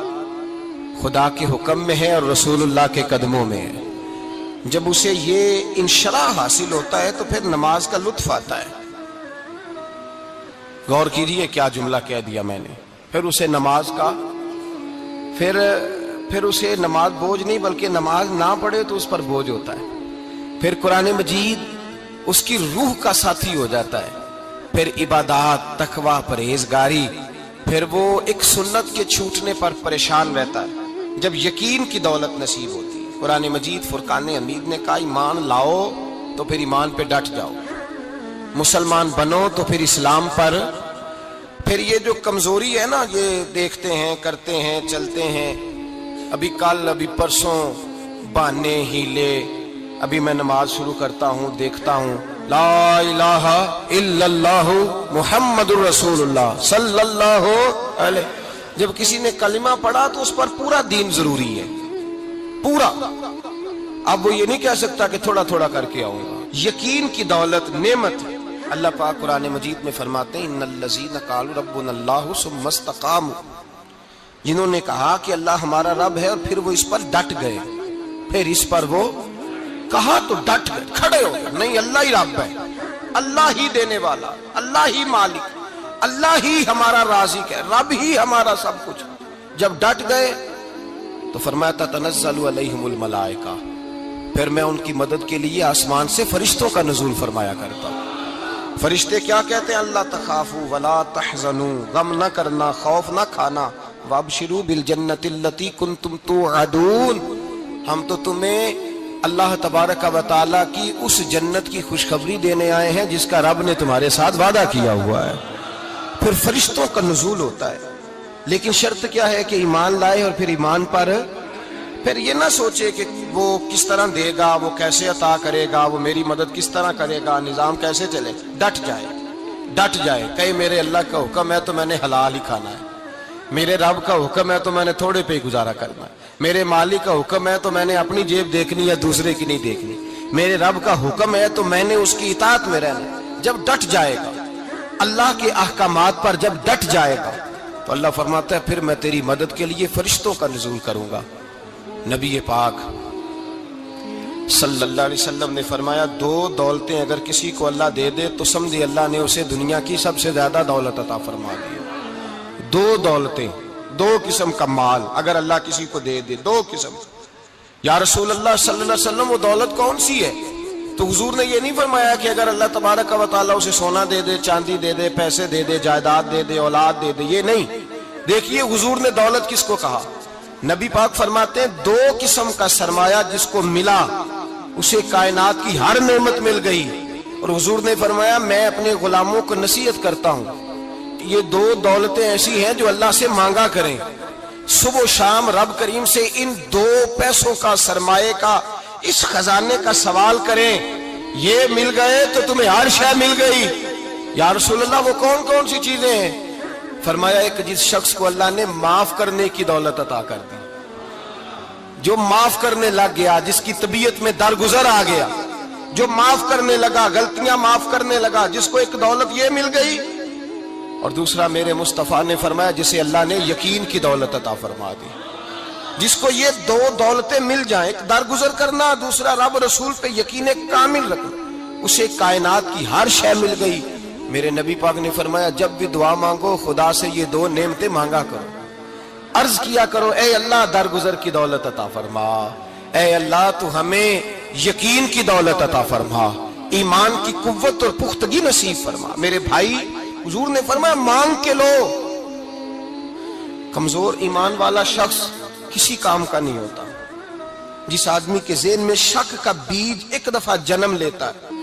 खुदा के हुक्म में है और रसूलुल्लाह के कदमों में है। जब उसे ये इनशरा हासिल होता है तो फिर नमाज़ का लुत्फ आता है। गौर कीजिए क्या जुमला कह दिया मैंने। फिर उसे नमाज़ का, फिर फिर उसे नमाज़ बोझ नहीं, बल्कि नमाज़ ना पढ़े तो उस पर बोझ होता है। फिर कुरान मजीद उसकी रूह का साथी हो जाता है। फिर इबादत, तकवा, परहेजगारी, फिर वो एक सुन्नत के छूटने पर परेशान रहता है। जब यकीन की दौलत नसीब होती है। कुरान मजीद, फुरकान अमीद ने कहा, ईमान लाओ तो फिर ईमान पे डट जाओ। मुसलमान बनो तो फिर इस्लाम पर। फिर ये जो कमज़ोरी है ना, ये देखते हैं, करते हैं, चलते हैं। अभी कल, अभी परसों, बहाने हीले अभी मैं नमाज़ शुरू करता हूँ, देखता हूँ। अलैहि। जब किसी ने कलिमा पढ़ा तो उस पर पूरा दीन ज़रूरी है। पूरा। अब वो ये नहीं कह सकता कि थोड़ा थोड़ा करके आऊँगा। यकीन की दौलत, नेमत है। अल्लाह पाक कुरान मजीद में फरमाते हैं जिन्होंने कहा कि अल्लाह हमारा रब है और फिर वो इस पर डट गए। फिर इस पर वो कहा तो डट खड़े हो नहीं, अल्लाह ही रब है। अल्लाह ही देने वाला। अल्लाह ही मालिक। अल्लाह ही हमारा राजिक है। रब ही हमारा सब कुछ। जब डट गए तो फरमाया तनजल फिर मैं उनकी मदद के लिए आसमान से फरिश्तों का नजूल फरमाया करता। फरिश्ते क्या कहते हैं? अल्लाह तखाफू, वला तहजनू। गम न करना, खौफ न खाना। वब शुरू बिल जन्नतिल्लती कुन तुम तो हम तो तुम्हें अल्लाह तबारक वाली की उस जन्नत की खुशखबरी देने आए हैं जिसका रब ने तुम्हारे साथ वादा किया हुआ है। फिर फरिश्तों का नजूल होता है। लेकिन शर्त क्या है कि ईमान लाए और फिर ईमान पर? फिर ये ना सोचे कि वो किस तरह देगा, वो कैसे अता करेगा, वो मेरी मदद किस तरह करेगा, निज़ाम कैसे चले? डट जाए। डट जाए। कई मेरे अल्लाह का हुक्म है तो मैंने हलाल ही खाना है। मेरे रब का हुक्म है तो मैंने थोड़े पे गुजारा करना है। मेरे मालिक का हुक्म है तो मैंने अपनी जेब देखनी या दूसरे की नहीं देखनी। मेरे रब का हुक्म है तो मैंने उसकी इतात में रहना जब डट जाएगा, अल्लाह के अहकाम पर जब डट जाएगा तो अल्लाह फरमाता है, फिर मैं तेरी मदद के लिए फरिश्तों का नजूल करूँगा। नबी पाक सल्लल्लाहु अलैहि वसल्लम ने फरमाया, दो दौलतें अगर किसी को अल्लाह दे दे तो समझे अल्लाह ने उसे दुनिया की सबसे ज़्यादा दौलत अता फरमा दी दो दौलतें। दो किस्म का माल, अगर अल्लाह किसी को दे दे, दो किस्म। या रसूल अल्लाह वसल्लम, वो दौलत कौन सी है? तो हुजूर ने ये नहीं फरमाया कि अगर अल्लाह तबारक व ताला उसे सोना दे दे, चांदी दे दे, पैसे दे दे, जायदाद दे दे, औलाद दे दे, ये नहीं। देखिए, हुजूर ने दौलत किसको कहा? नबी पाक फरमाते हैं, दो किस्म का सरमाया जिसको मिला, उसे कायनात की हर नेमत मिल गई। और हुजूर ने फरमाया, मैं अपने गुलामों को नसीहत करता हूँ। ये दो दौलतें ऐसी हैं जो अल्लाह से मांगा करें। सुबह शाम रब करीम से इन दो पैसों का सरमाए का, इस खजाने का सवाल करें। ये मिल गए तो तुम्हें हर शय मिल गई। या रसूलुल्लाह, वो कौन कौन सी चीज़ें हैं? फरमाया, एक जिस शख्स को अल्लाह ने माफ़ करने की दौलत अता कर दी। जो माफ़ करने लग गया, जिसकी तबीयत में दरगुजर आ गया, जो माफ़ करने लगा, गलतियाँ माफ़ करने लगा, जिसको एक दौलत ये मिल गई और दूसरा मेरे मुस्तफ़ा ने फरमाया, जिसे अल्लाह ने यकीन की दौलत अता फरमा दी। जिसको ये दो दौलतें मिल जाए, एक दरगुजर करना, दूसरा रब रसूल पे यकीन कामिल रखना। उसे कायनात की हर शय मिल गई। मेरे नबी पाक ने फरमाया, जब भी दुआ मांगो, खुदा से ये दो नेमते मांगा करो। अर्ज़ किया करो, ए अल्लाह, दरगुजर की दौलत अता फरमा। ए अल्लाह, तू हमें यकीन की दौलत अता फरमा। ईमान की कुव्वत और पुख्तगी नसीब फरमा। मेरे भाई हुजूर ने फरमाया, मांग के लो। कमज़ोर ईमान वाला शख्स किसी काम का नहीं होता। जिस आदमी के जेन में शक का बीज एक दफ़ा जन्म लेता है,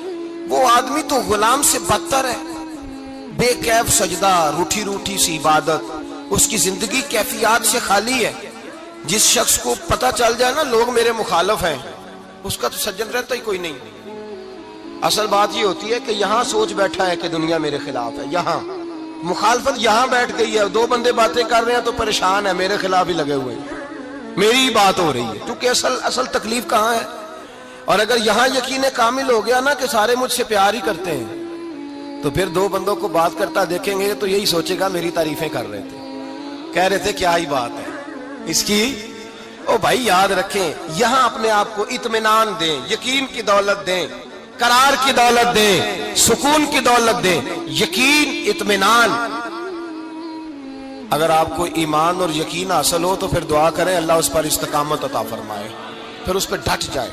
वो आदमी तो गुलाम से बदतर है। बेकैफ, सजदा रूठी रूठी सी इबादत, उसकी ज़िंदगी कैफियात से खाली है। जिस शख्स को पता चल जाए ना, लोग मेरे मुखालफ हैं, उसका तो सज्जन रहता ही कोई नहीं। असल बात ये होती है कि यहाँ सोच बैठा है कि दुनिया मेरे खिलाफ है। यहाँ। मुखालफत यहाँ बैठ गई है। दो बंदे बातें कर रहे हैं तो परेशान है। मेरे खिलाफ ही लगे हुए मेरी ही बात हो रही है। क्योंकि असल असल तकलीफ़ कहाँ है? और अगर यहाँ यकीन कामिल हो गया ना कि सारे मुझसे प्यार ही करते हैं तो फिर दो बंदों को बात करता देखेंगे तो यही सोचेगा मेरी तारीफें कर रहे थे। कह रहे थे, क्या ही बात है। इसकी, ओ भाई, याद रखें, यहाँ अपने आप को इतमान दें, यकीन की दौलत दें। करार की दौलत दे, सुकून की दौलत दे, यकीन इतमान अगर आपको ईमान और यकीन हासिल हो तो फिर दुआ करें, अल्लाह उस पर इस्तकामत अता फरमाए, फिर उस पर डट जाए।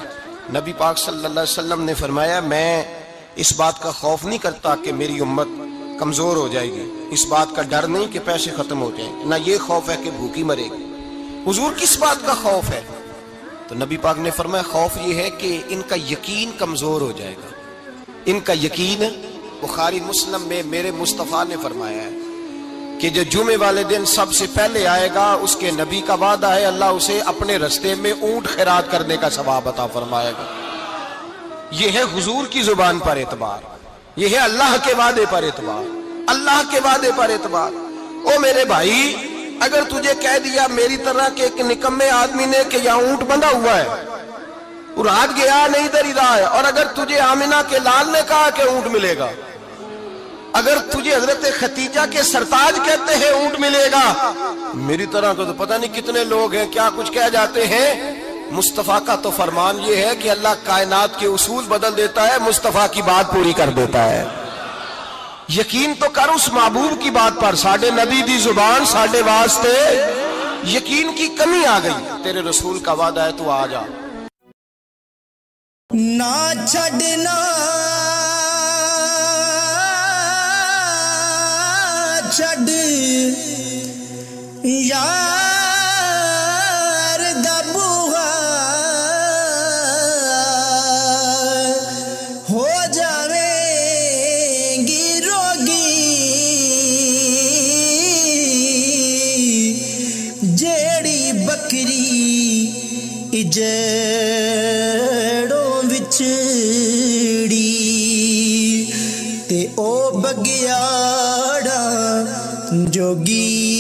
नबी पाक सल्लल्लाहु अलैहि वसल्लम ने फरमाया, मैं इस बात का खौफ नहीं करता कि मेरी उम्मत कमज़ोर हो जाएगी। इस बात का डर नहीं कि पैसे खत्म हो जाएँगे ना ये खौफ है कि भूखी मरेगी। हुजूर, किस बात का खौफ है? तो नबी पाक ने फरमाया, खौफ ये है कि इनका यकीन कमज़ोर हो जाएगा। इनका यकीन बुखारी मुस्लिम में मेरे मुस्तफ़ा ने फरमाया है कि जो जुमे वाले दिन सबसे पहले आएगा, उसके नबी का वादा है, अल्लाह उसे अपने रस्ते में ऊँट खैरात करने का सवाब अता फरमाएगा। यह है हुजूर की ज़ुबान पर एतबार। यह है अल्लाह के वादे पर एतबार। अल्लाह के वादे पर एतबार। ओ मेरे भाई अगर तुझे कह दिया मेरी तरह के एक निकम्मे आदमी ने कि यहाँ ऊँट बंधा हुआ है रात गया नहीं ही रहा है और अगर तुझे आमिना के लाल ने कहा कि ऊँट मिलेगा, अगर तुझे हज़रत खतीजा के सरताज कहते हैं ऊँट मिलेगा, मेरी तरह को तो पता नहीं कितने लोग हैं, क्या कुछ कह जाते हैं। मुस्तफ़ा का तो फरमान ये है कि अल्लाह कायनात के उसूल बदल देता है, मुस्तफ़ा की बात पूरी कर देता है। यकीन तो कर उस महबूब की बात पर, साढ़े नबी की ज़ुबान साढ़े वास्ते। यकीन की कमी आ गई। तेरे रसूल का वादा है, तू आ जा। ना छड़ना, छड़। या yogi